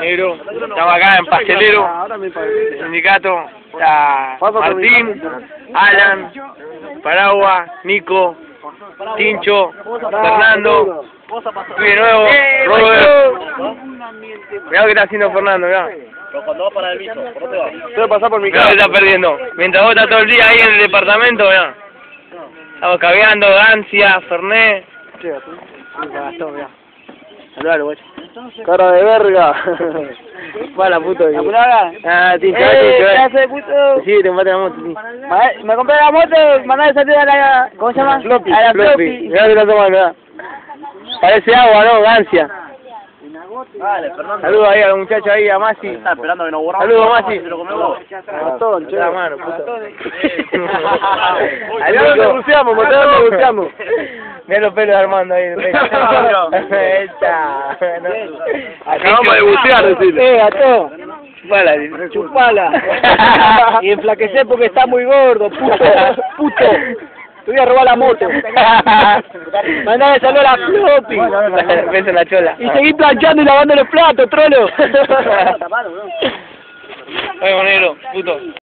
Negro, estamos acá en Pastelero, sindicato, está Martín, Alan, Paragua, Nico, Tincho, Fernando, de nuevo, Robert. Mirá lo que está haciendo Fernando, mirá. Pero cuando vas para el viso, ¿por dónde vas? Puede pasar por mi casa. está perdiendo. Mientras vos estás todo el día ahí en el departamento, mirá. Estamos cabeando, Gancia, Fernet. Saludalo, güey. Cara de verga. Mala puto. ¿Apurada? Ah, tincho, ¡Eh, de puto! Sí, te mate la moto, sí. Me compré la moto, mandale salir a la... ¿Cómo se llama? Floppy, a la floppy. Mirá que la toma, mirá. Parece agua, ¿no? Gancia. Dale, Fernando. Saludos ahí a los muchachos ahí, a Masi. Está esperando que nos borramos. Saludos, Masi. Se lo comemos. Ratón, che. La mano, puto. Allá donde buceamos, mostrá donde buceamos. Mirá los pelos de Armando ahí. Esta. Acabamos de bucear, decirle. Eh, gato. Chupala, dice. Chupala. y enflaquecé porque está muy gordo, puto. Puto. Te voy a robar la moto. Mandale saludos a la floppy. Beso la chola. Y seguí planchando y lavando los platos, trolo. Oye, negro, puto.